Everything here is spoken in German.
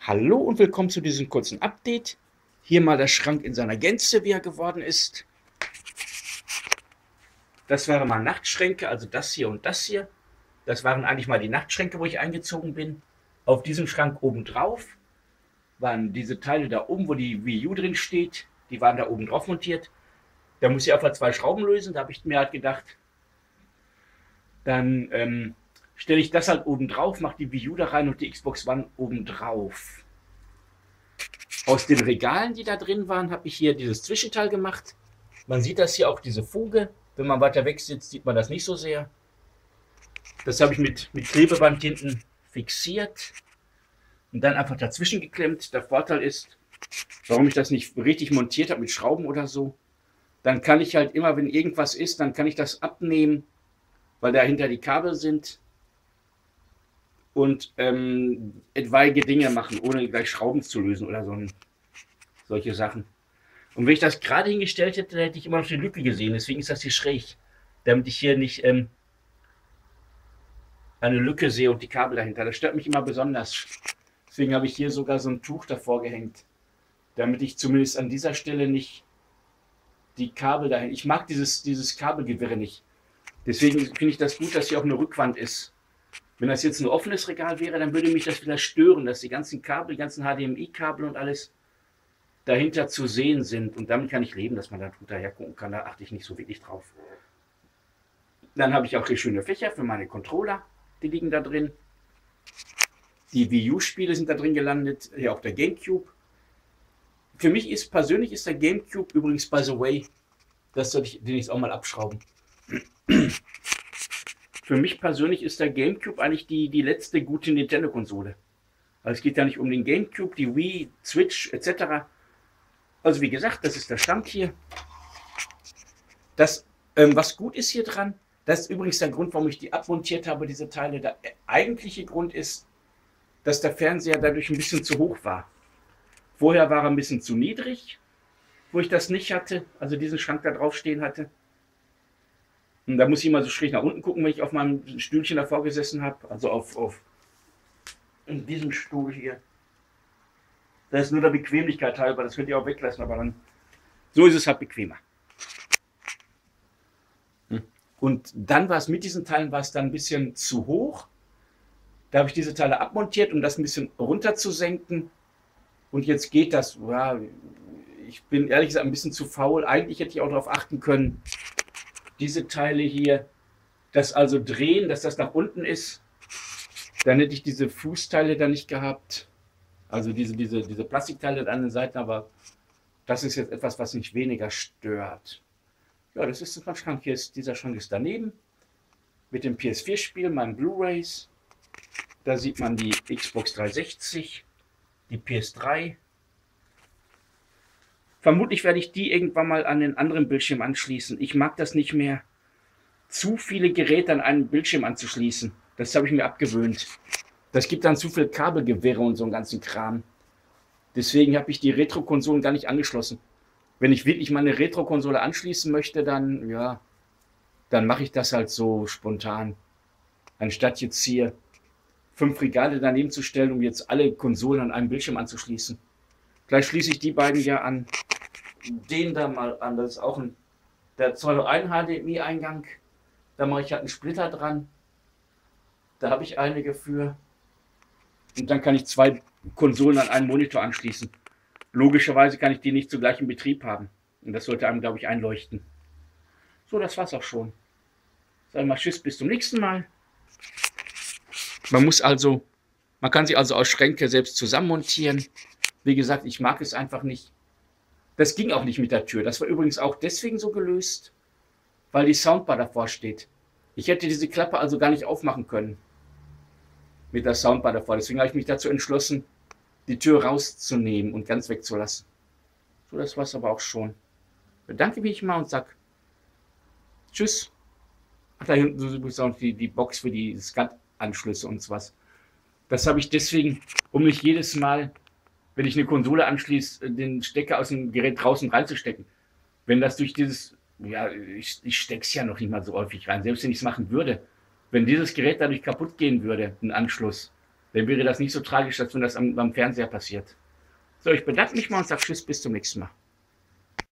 Hallo und willkommen zu diesem kurzen Update. Hier mal der Schrank in seiner Gänze, wie er geworden ist. Das wären mal Nachtschränke, also das hier und das hier. Das waren eigentlich mal die Nachtschränke, wo ich eingezogen bin. Auf diesem Schrank oben drauf waren diese Teile da oben, wo die Wii U drin steht. Die waren da oben drauf montiert. Da muss ich einfach zwei Schrauben lösen. Da habe ich mir halt gedacht, dann ähm, stelle ich das halt oben drauf, mache die Wii U da rein und die Xbox One oben drauf. Aus den Regalen, die da drin waren, habe ich hier dieses Zwischenteil gemacht. Man sieht das hier auch, diese Fuge. Wenn man weiter weg sitzt, sieht man das nicht so sehr. Das habe ich mit, mit Klebeband hinten fixiert und dann einfach dazwischen geklemmt. Der Vorteil ist, warum ich das nicht richtig montiert habe mit Schrauben oder so, dann kann ich halt immer, wenn irgendwas ist, dann kann ich das abnehmen, weil dahinter die Kabel sind und ähm, etwaige Dinge machen, ohne gleich Schrauben zu lösen oder so. Solche Sachen. Und wenn ich das gerade hingestellt hätte, hätte ich immer noch die Lücke gesehen. Deswegen ist das hier schräg. Damit ich hier nicht ähm, eine Lücke sehe und die Kabel dahinter. Das stört mich immer besonders. Deswegen habe ich hier sogar so ein Tuch davor gehängt. Damit ich zumindest an dieser Stelle nicht die Kabel dahin. Ich mag dieses, dieses Kabelgewirre nicht. Deswegen finde ich das gut, dass hier auch eine Rückwand ist. Wenn das jetzt ein offenes Regal wäre, dann würde mich das vielleicht stören, dass die ganzen Kabel, die ganzen HDMI-Kabel und alles dahinter zu sehen sind. Und damit kann ich leben, dass man da drunter hergucken kann. Da achte ich nicht so wirklich drauf. Dann habe ich auch hier schöne Fächer für meine Controller. Die liegen da drin. Die Wii U-Spiele sind da drin gelandet. Hier auch der GameCube. Für mich ist persönlich ist der GameCube übrigens, by the way, das sollte ich den auch mal abschrauben. Für mich persönlich ist der GameCube eigentlich die, die letzte gute Nintendo-Konsole. Also es geht ja nicht um den GameCube, die Wii, Switch etc. Also wie gesagt, das ist der Stand hier. Das, ähm, was gut ist hier dran, das ist übrigens der Grund, warum ich die abmontiert habe, diese Teile. Der eigentliche Grund ist, dass der Fernseher dadurch ein bisschen zu hoch war. Vorher war er ein bisschen zu niedrig, wo ich das nicht hatte, also diesen Schrank da drauf stehen hatte. Und da muss ich immer so schräg nach unten gucken, wenn ich auf meinem Stühlchen davor gesessen habe. Also auf, auf in diesem Stuhl hier. Das ist nur der Bequemlichkeit halber, das könnt ihr auch weglassen, aber dann so ist es halt bequemer. Hm. Und dann war es mit diesen Teilen war es dann ein bisschen zu hoch. Da habe ich diese Teile abmontiert, um das ein bisschen runter zu senken. Und jetzt geht das. Ja, ich bin ehrlich gesagt ein bisschen zu faul. Eigentlich hätte ich auch darauf achten können, diese Teile hier, das also drehen, dass das nach unten ist, dann hätte ich diese Fußteile da nicht gehabt. Also diese, diese, diese Plastikteile an den Seiten, aber das ist jetzt etwas, was mich weniger stört. Ja, das ist mein Schrank. Hier ist, dieser Schrank ist daneben. Mit dem PS4-Spiel, meinen Blu-Rays. Da sieht man die Xbox 360, die PS3, Vermutlich werde ich die irgendwann mal an den anderen Bildschirm anschließen. Ich mag das nicht mehr, zu viele Geräte an einen Bildschirm anzuschließen. Das habe ich mir abgewöhnt. Das gibt dann zu viel Kabelgewirre und so einen ganzen Kram. Deswegen habe ich die Retro-Konsolen gar nicht angeschlossen. Wenn ich wirklich meine Retro-Konsole anschließen möchte, dann, ja, dann mache ich das halt so spontan. Anstatt jetzt hier fünf Regale daneben zu stellen, um jetzt alle Konsolen an einem Bildschirm anzuschließen. Gleich schließe ich die beiden ja an den da mal an. Das ist auch ein, der Zoll 1 HDMI-Eingang. Da mache ich halt einen Splitter dran. Da habe ich einige für. Und dann kann ich zwei Konsolen an einen Monitor anschließen. Logischerweise kann ich die nicht zugleich in Betrieb haben. Und das sollte einem, glaube ich, einleuchten. So, das war's auch schon. Sag mal Tschüss, bis zum nächsten Mal. Man muss also, man kann sie also aus Schränke selbst zusammenmontieren. Wie gesagt, ich mag es einfach nicht, das ging auch nicht mit der Tür. Das war übrigens auch deswegen so gelöst, weil die Soundbar davor steht. Ich hätte diese Klappe also gar nicht aufmachen können. Mit der Soundbar davor. Deswegen habe ich mich dazu entschlossen, die Tür rauszunehmen und ganz wegzulassen. So, das war es aber auch schon. Bedanke mich mal und sag Tschüss. Ach, da hinten ist auch die, die Box für die SCAT-Anschlüsse und so was. Das habe ich deswegen, um nicht jedes Mal wenn ich eine Konsole anschließe, den Stecker aus dem Gerät draußen reinzustecken. Wenn das durch dieses, ja, ich, ich stecke es ja noch nicht mal so häufig rein, selbst wenn ich es machen würde, wenn dieses Gerät dadurch kaputt gehen würde, ein Anschluss, Dann wäre das nicht so tragisch, als wenn das am, am Fernseher passiert. So, ich bedanke mich mal und sage Tschüss, bis zum nächsten Mal.